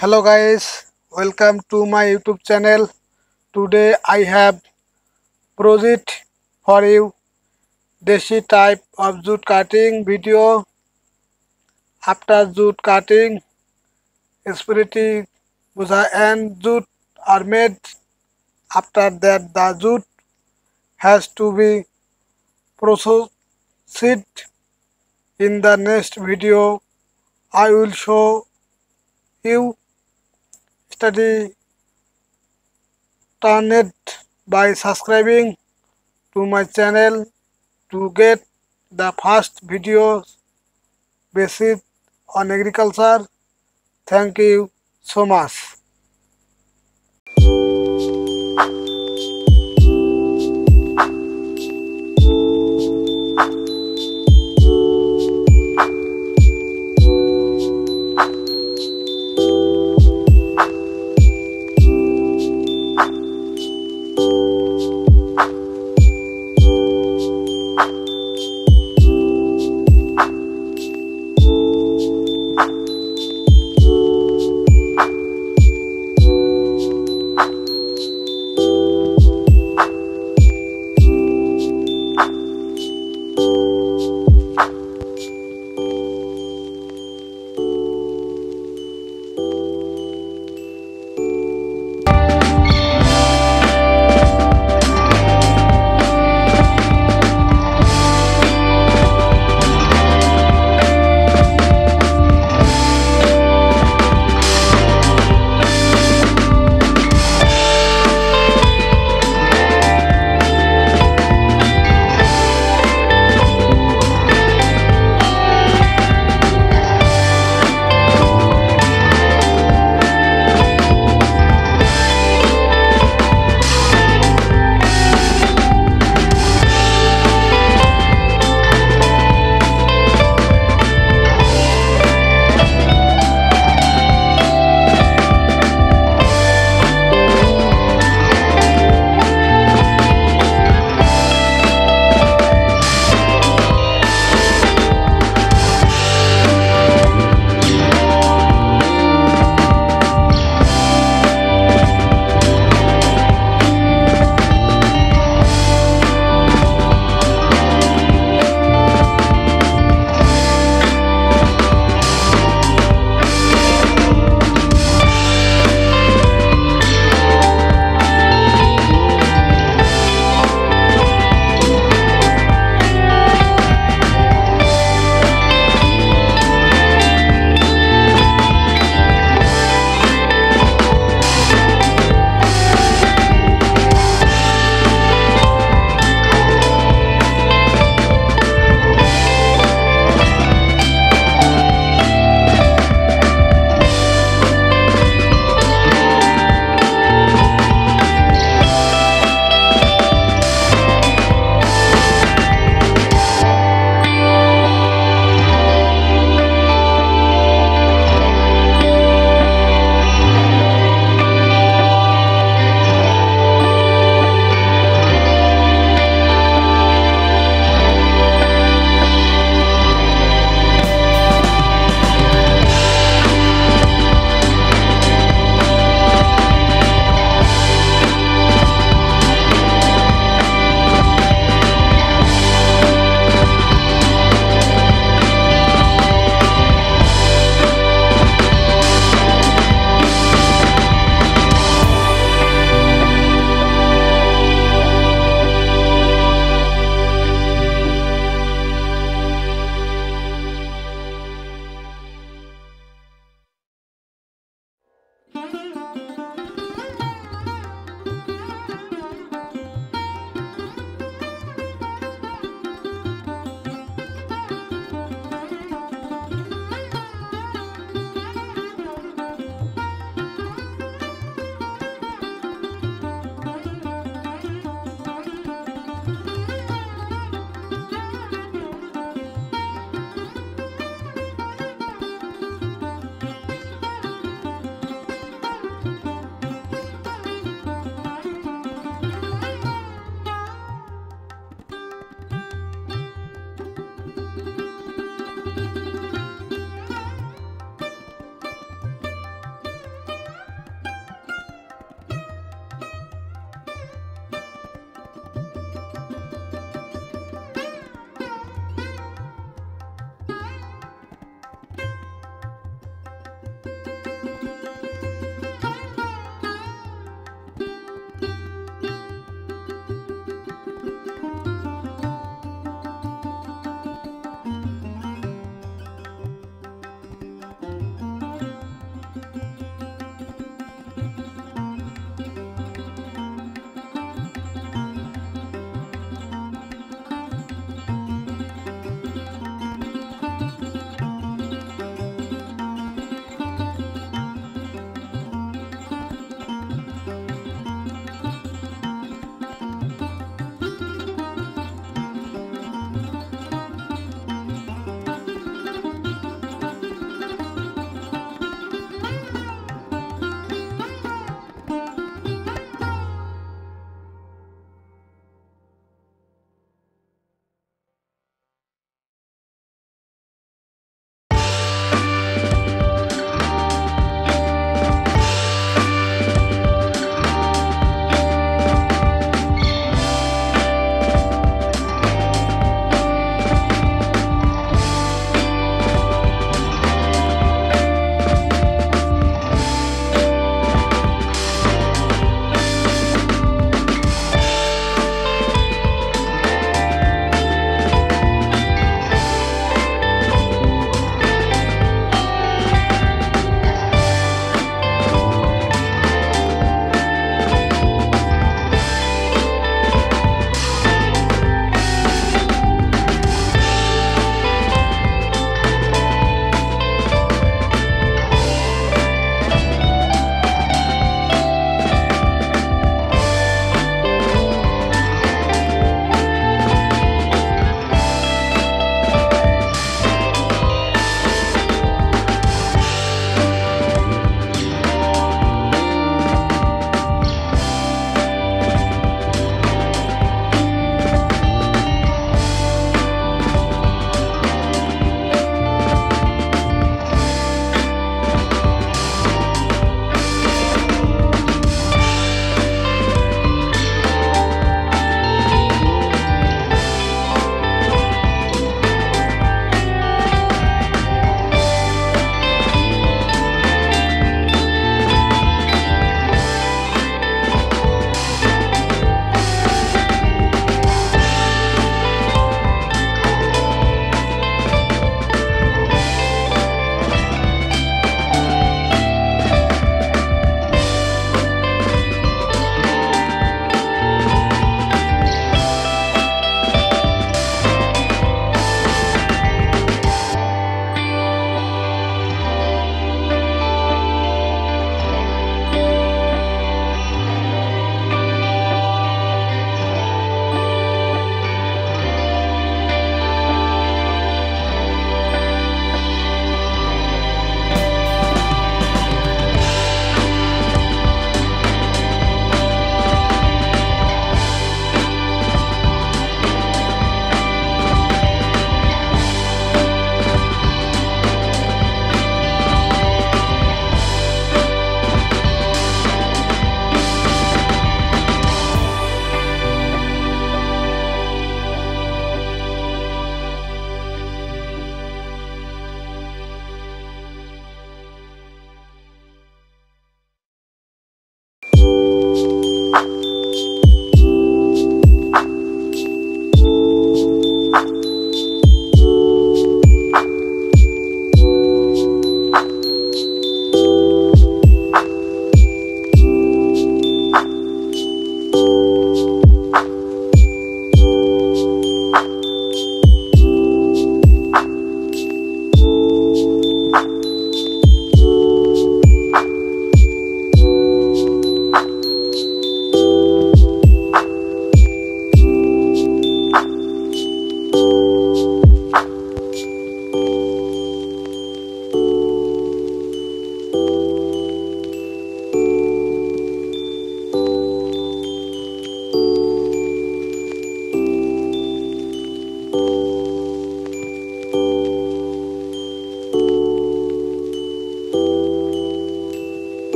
hello guys. Welcome to my youtube channel. Today i have project for you. Deshi type of jute cutting video. After jute cutting spiriting buja and jute are made. After that the jute has to be processed. In the next video i will show you study turn it by subscribing to my channel to get the first videos based on agriculture. Thank you so much